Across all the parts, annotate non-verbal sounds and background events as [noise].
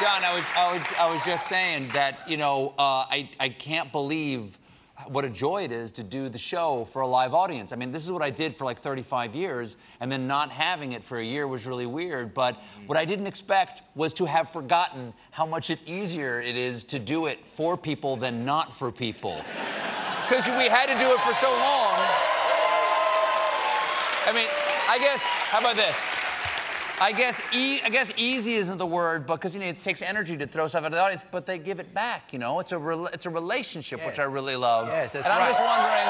John, I was, I was, I was just saying that, you know, uh, I, I can't believe what a joy it is to do the show for a live audience. I mean, this is what I did for like 35 years, and then not having it for a year was really weird. But what I didn't expect was to have forgotten how much it easier it is to do it for people than not for people. [laughs] Because we had to do it for so long. I mean, I guess, how about this? I guess e- I guess easy isn't the word but because you know it takes energy to throw stuff at the audience, but they give it back. You know, it's a it's a relationship which I really love. Yes, that's and I'm just wondering.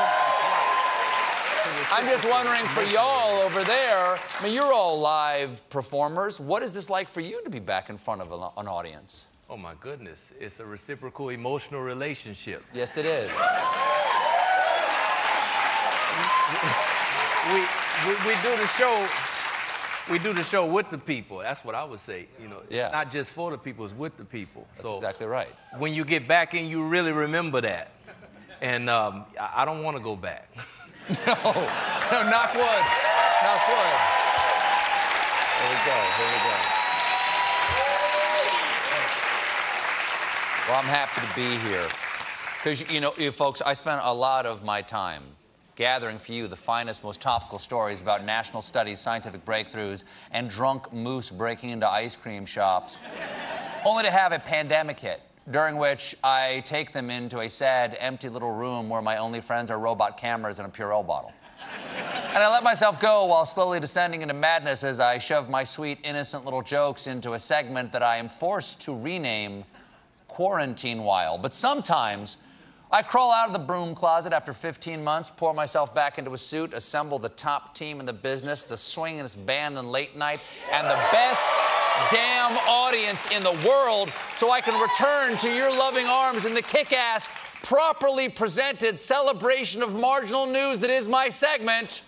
I'm just wondering for y'all over there. I mean, you're all live performers. What is this like for you to be back in front of an, an audience? Oh my goodness, it's a reciprocal emotional relationship. Yes, it is. We, we, we do the show, we do the show with the people. That's what I would say. You know, Yeah. not just for the people, it's with the people. That's so exactly right. when you get back in, you really remember that. And um, I, don't want to go back. [laughs] No, no, knock wood. Knock wood. There we go. There we go. Well, I'm happy to be here. Because, you know, you folks, I spent a lot of my time gathering for you the finest, most topical stories about national studies, scientific breakthroughs, and drunk moose breaking into ice cream shops, [laughs] only to have a pandemic hit, during which I take them into a sad, empty little room where my only friends are robot cameras and a Purell bottle. [laughs] And I let myself go while slowly descending into madness as I shove my sweet, innocent little jokes into a segment that I am forced to rename Quarantinewhile. But sometimes I crawl out of the broom closet after 15 months, pour myself back into a suit, assemble the top team in the business, the swingingest band in late night, and the best damn audience in the world so I can return to your loving arms in the kick ass, properly presented celebration of marginal news that is my segment.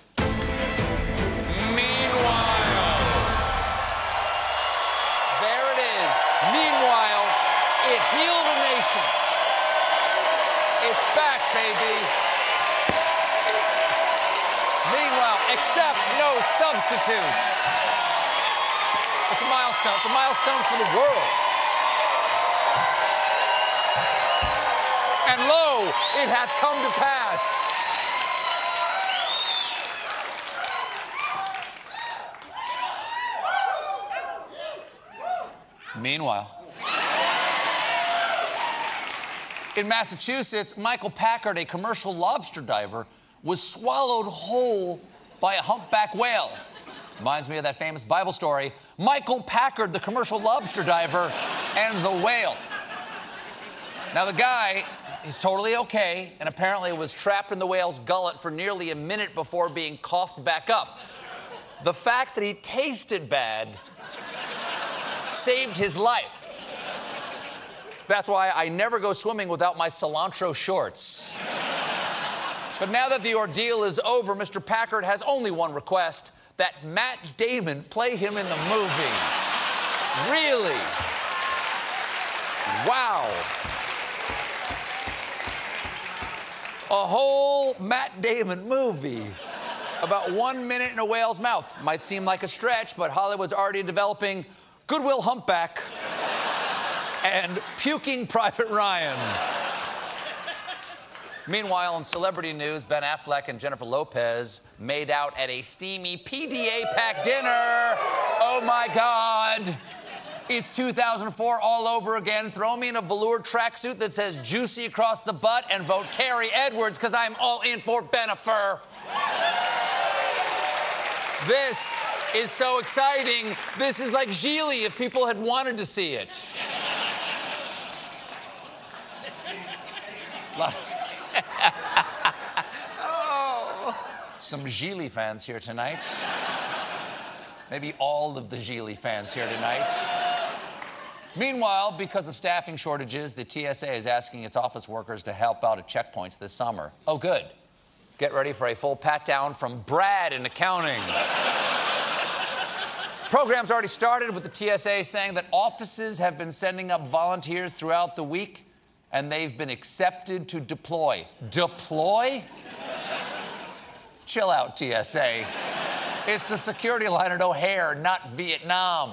Accept no substitutes. It's a milestone. It's a milestone for the world. And lo, it hath come to pass. Meanwhile, in Massachusetts, Michael Packard, a commercial lobster diver, was swallowed whole by a humpback whale. Reminds me of that famous Bible story Michael Packard, the commercial lobster diver, and the whale. Now, the guy is totally okay and apparently was trapped in the whale's gullet for nearly a minute before being coughed back up. The fact that he tasted bad saved his life. That's why I never go swimming without my cilantro shorts. But now that the ordeal is over, Mr. Packard has only one request that Matt Damon play him in the movie. Really? Wow. A whole Matt Damon movie about one minute in a whale's mouth. Might seem like a stretch, but Hollywood's already developing Good Will Humpback and Puking Private Ryan. Meanwhile, in celebrity news, Ben Affleck and Jennifer Lopez made out at a steamy PDA packed dinner. Oh my God. It's 2004 all over again. Throw me in a velour tracksuit that says juicy across the butt and vote Kerry Edwards because I'm all in for Bennifer. This is so exciting. This is like Gigli if people had wanted to see it. [laughs] Some Gigli fans here tonight. Maybe all of the Gigli fans here tonight. Meanwhile, because of staffing shortages, the TSA is asking its office workers to help out at checkpoints this summer. Oh, good. Get ready for a full pat down from Brad in accounting. Program's already started with the TSA saying that offices have been sending up volunteers throughout the week and they've been accepted to deploy. Deploy? Chill out, TSA. It's the security line at O'Hare, not Vietnam.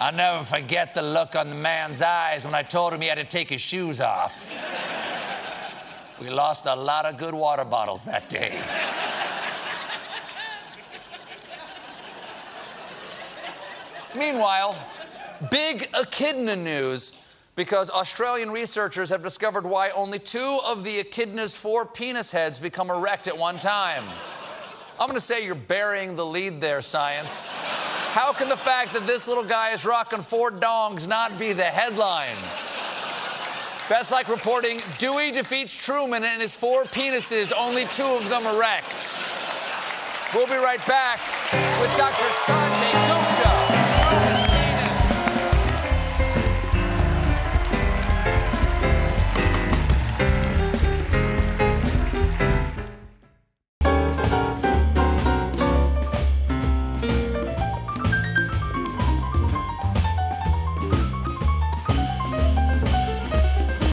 I'll never forget the look on the man's eyes when I told him he had to take his shoes off. We lost a lot of good water bottles that day. Meanwhile, big echidna news because Australian researchers have discovered why only two of the echidna's four penis heads become erect at one time. I'm gonna say you're burying the lead there, science. How can the fact that this little guy is rocking four dongs not be the headline? That's like reporting Dewey defeats Truman and his four penises, only two of them erect. We'll be right back with Dr. Sanjay Gupta.